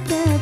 た